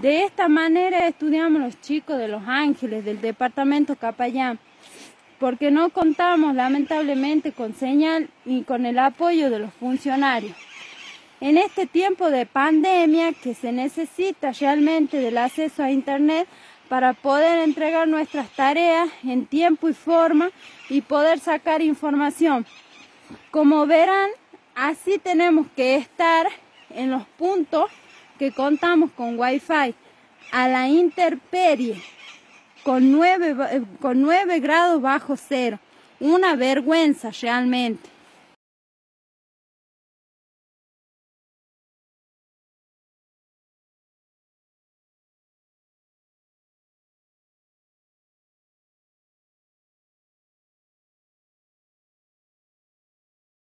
De esta manera estudiamos los chicos de Los Ángeles, del departamento Capayán, porque no contamos lamentablemente con señal ni con el apoyo de los funcionarios. En este tiempo de pandemia que se necesita realmente del acceso a Internet para poder entregar nuestras tareas en tiempo y forma y poder sacar información. Como verán, así tenemos que estar en los puntos que contamos con Wi-Fi a la interperie con 9, con 9 grados bajo cero. Una vergüenza realmente.